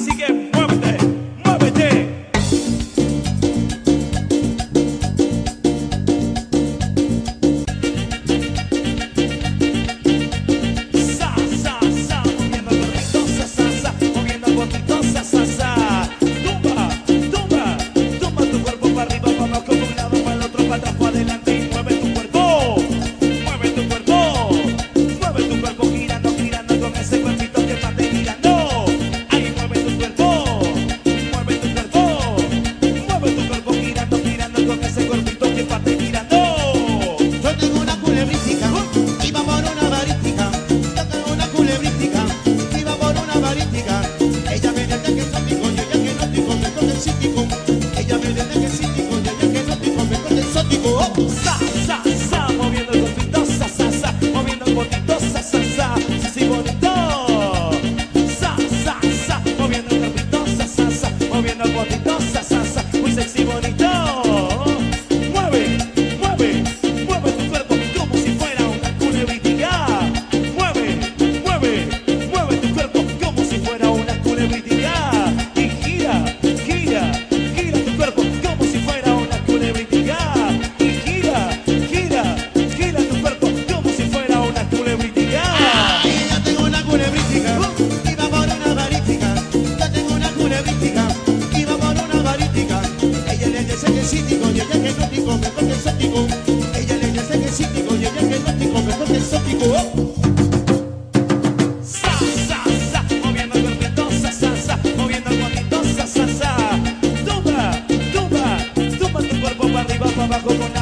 Así que iba por una varística, toca una culebrística, iba por una varística. Ella me dice que soy tico, yo ya que no tico, me con el cítico. Ella me dice que soy tico, yo que no tico, me con el sótico. Oh, sa, sa, sa, moviendo el costito, sa, sa, sa, moviendo el botito, sa, sa, sa, sí, bonito. Sa, sa, sa, moviendo el costito, sa, sa, sa, moviendo el botito, y ella que es exótico. Oh. Moviendo el moviendo el. Tumba, tu cuerpo para arriba, para abajo